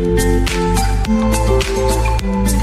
Thank you.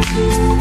Thank